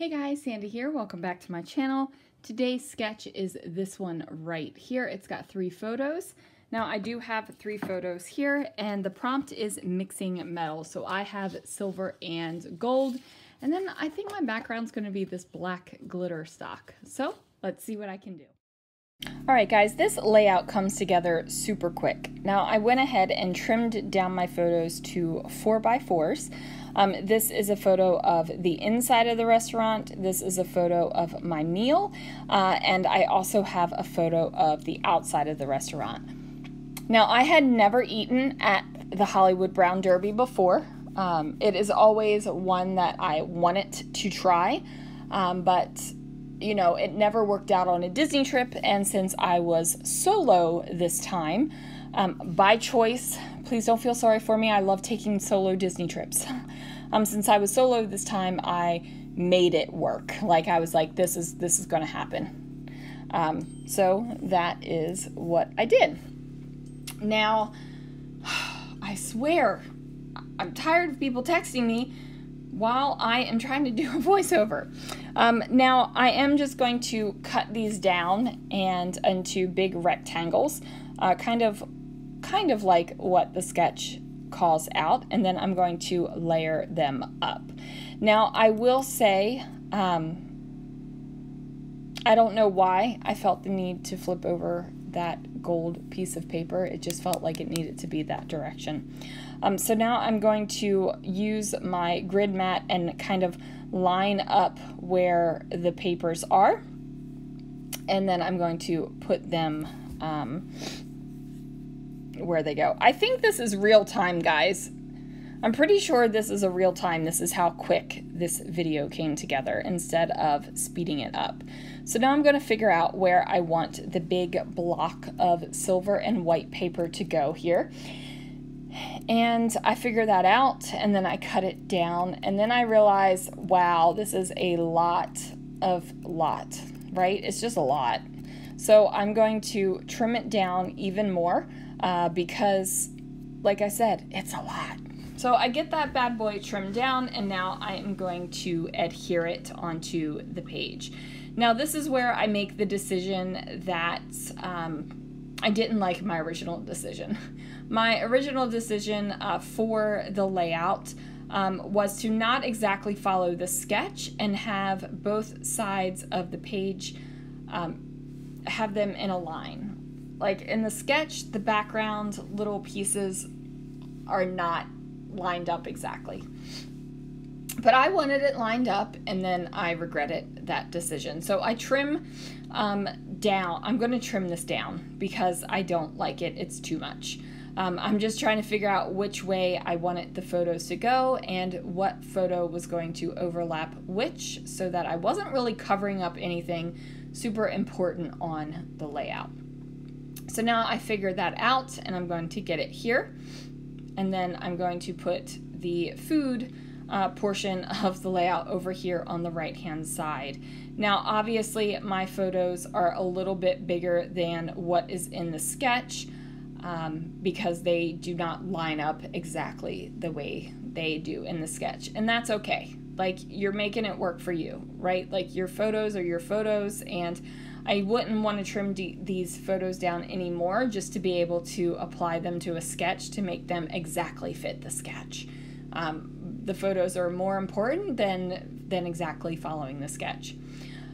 Hey guys, Sandie here. Welcome back to my channel. Today's sketch is this one right here. It's got three photos. Now I do have three photos here and the prompt is mixing metals. So I have silver and gold and then I think my background's going to be this black glitter stock. So let's see what I can do. All right, guys, this layout comes together super quick. Now, I went ahead and trimmed down my photos to 4 by 4s um, this is a photo of the inside of the restaurant. This is a photo of my meal. Uh, and I also have a photo of the outside of the restaurant. Now, I had never eaten at the Hollywood Brown Derby before. Um, it is always one that I wanted to try, um, but you know, it never worked out on a Disney trip. And since I was solo this time, um, by choice, please don't feel sorry for me. I love taking solo Disney trips. Um, since I was solo this time, I made it work. Like I was like, this is this is going to happen. Um, so that is what I did. Now, I swear, I'm tired of people texting me while I am trying to do a voiceover. Um, now, I am just going to cut these down and into big rectangles, uh, kind of kind of like what the sketch calls out, and then I'm going to layer them up. Now, I will say, um, I don't know why I felt the need to flip over that gold piece of paper. It just felt like it needed to be that direction. Um, so now I'm going to use my grid mat and kind of line up where the papers are. And then I'm going to put them um, where they go. I think this is real time, guys. I'm pretty sure this is a real time. This is how quick this video came together instead of speeding it up. So now I'm going to figure out where I want the big block of silver and white paper to go here. And I figure that out and then I cut it down and then I realize, wow, this is a lot of lot, right? It's just a lot. So I'm going to trim it down even more uh, because, like I said, it's a lot. So I get that bad boy trimmed down and now I am going to adhere it onto the page. Now this is where I make the decision that um, I didn't like my original decision. My original decision uh, for the layout um, was to not exactly follow the sketch and have both sides of the page um, have them in a line like in the sketch, the background little pieces are not lined up exactly. But I wanted it lined up and then I regretted that decision. So I trim um, down, I'm going to trim this down because I don't like it. It's too much. Um, I'm just trying to figure out which way I wanted the photos to go and what photo was going to overlap which so that I wasn't really covering up anything super important on the layout. So now I figured that out and I'm going to get it here. And then I'm going to put the food uh, portion of the layout over here on the right hand side. Now obviously my photos are a little bit bigger than what is in the sketch um, because they do not line up exactly the way they do in the sketch. And that's okay. Like you're making it work for you, right? Like your photos are your photos and I wouldn't want to trim these photos down anymore just to be able to apply them to a sketch to make them exactly fit the sketch. Um, the photos are more important than, than exactly following the sketch.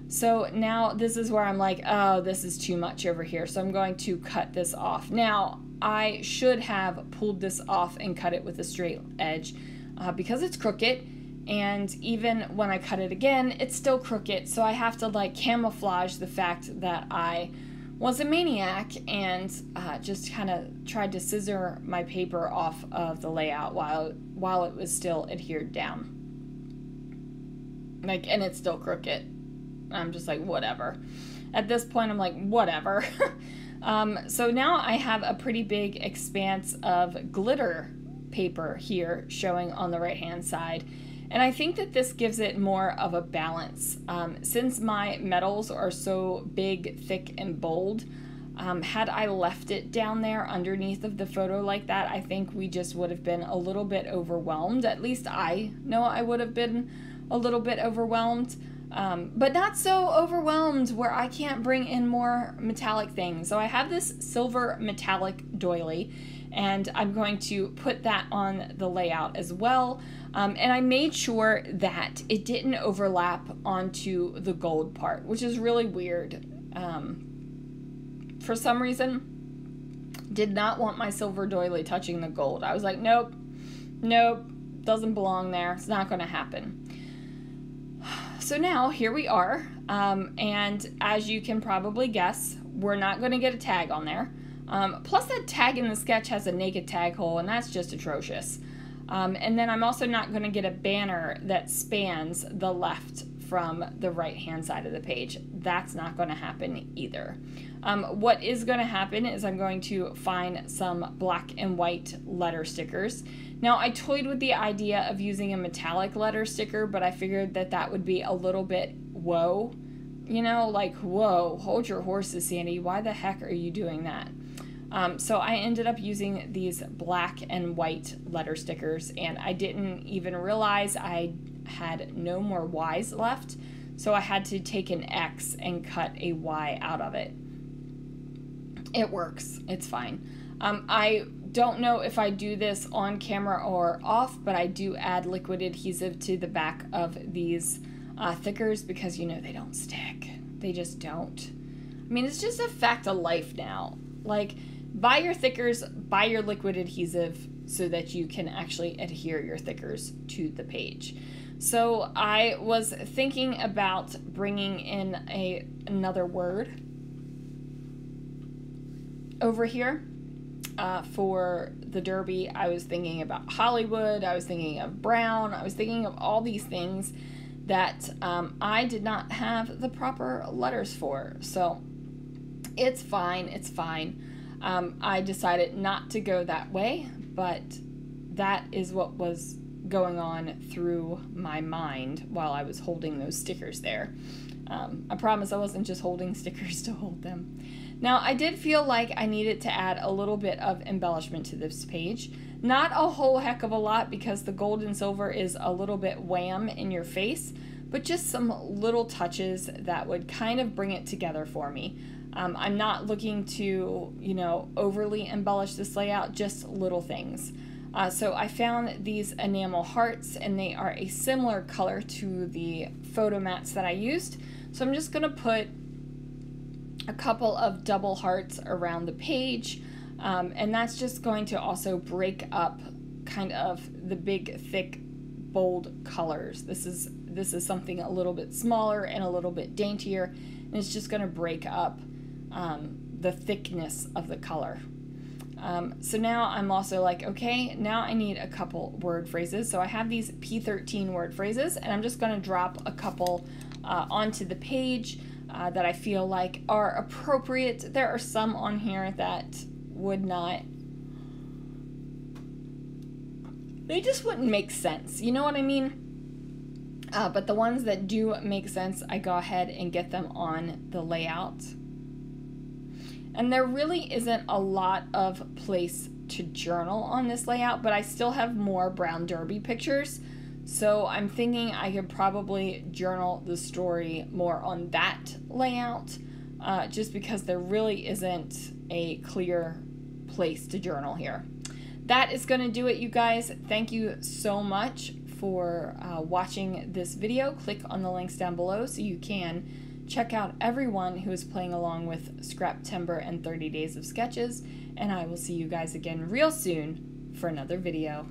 So now this is where I'm like, oh, this is too much over here. So I'm going to cut this off. Now, I should have pulled this off and cut it with a straight edge uh, because it's crooked and even when I cut it again, it's still crooked, so I have to like camouflage the fact that I was a maniac and uh, just kind of tried to scissor my paper off of the layout while while it was still adhered down. Like, and it's still crooked. I'm just like, whatever. At this point, I'm like, whatever. um, so now I have a pretty big expanse of glitter paper here showing on the right hand side and I think that this gives it more of a balance. Um, since my metals are so big, thick, and bold, um, had I left it down there underneath of the photo like that, I think we just would have been a little bit overwhelmed. At least I know I would have been a little bit overwhelmed. Um, but not so overwhelmed where I can't bring in more metallic things. So I have this silver metallic doily and I'm going to put that on the layout as well. Um, and I made sure that it didn't overlap onto the gold part, which is really weird. Um, for some reason, did not want my silver doily touching the gold. I was like, nope, nope, doesn't belong there. It's not going to happen. So now here we are, um, and as you can probably guess, we're not going to get a tag on there. Um, plus that tag in the sketch has a naked tag hole, and that's just atrocious. Um, and then I'm also not going to get a banner that spans the left from the right hand side of the page. That's not going to happen either. Um, what is going to happen is I'm going to find some black and white letter stickers. Now I toyed with the idea of using a metallic letter sticker, but I figured that that would be a little bit whoa. You know, like, whoa, hold your horses, Sandie. Why the heck are you doing that? Um, so I ended up using these black and white letter stickers, and I didn't even realize I had no more Y's left. So I had to take an X and cut a Y out of it. It works, it's fine. Um, I don't know if I do this on camera or off, but I do add liquid adhesive to the back of these uh, thickers because you know they don't stick. They just don't. I mean, it's just a fact of life now. Like, buy your thickers, buy your liquid adhesive so that you can actually adhere your thickers to the page. So I was thinking about bringing in a another word over here uh, for the Derby. I was thinking about Hollywood. I was thinking of Brown. I was thinking of all these things that um, I did not have the proper letters for. So it's fine. It's fine. Um, I decided not to go that way, but that is what was going on through my mind while I was holding those stickers there. Um, I promise I wasn't just holding stickers to hold them. Now, I did feel like I needed to add a little bit of embellishment to this page. Not a whole heck of a lot because the gold and silver is a little bit wham in your face, but just some little touches that would kind of bring it together for me. Um, I'm not looking to, you know, overly embellish this layout, just little things. Uh, so I found these enamel hearts and they are a similar color to the photo mats that I used. So I'm just gonna put a couple of double hearts around the page um, and that's just going to also break up kind of the big thick bold colors. This is this is something a little bit smaller and a little bit daintier and it's just going to break up um, the thickness of the color. Um, so now I'm also like, okay, now I need a couple word phrases. So I have these P13 word phrases, and I'm just going to drop a couple uh, onto the page uh, that I feel like are appropriate. There are some on here that would not, they just wouldn't make sense. You know what I mean? Uh, but the ones that do make sense, I go ahead and get them on the layout. And there really isn't a lot of place to journal on this layout, but I still have more Brown Derby pictures. So I'm thinking I could probably journal the story more on that layout, uh, just because there really isn't a clear place to journal here. That is going to do it, you guys. Thank you so much for uh, watching this video. Click on the links down below so you can Check out everyone who is playing along with Scraptember and 30 Days of Sketches, and I will see you guys again real soon for another video.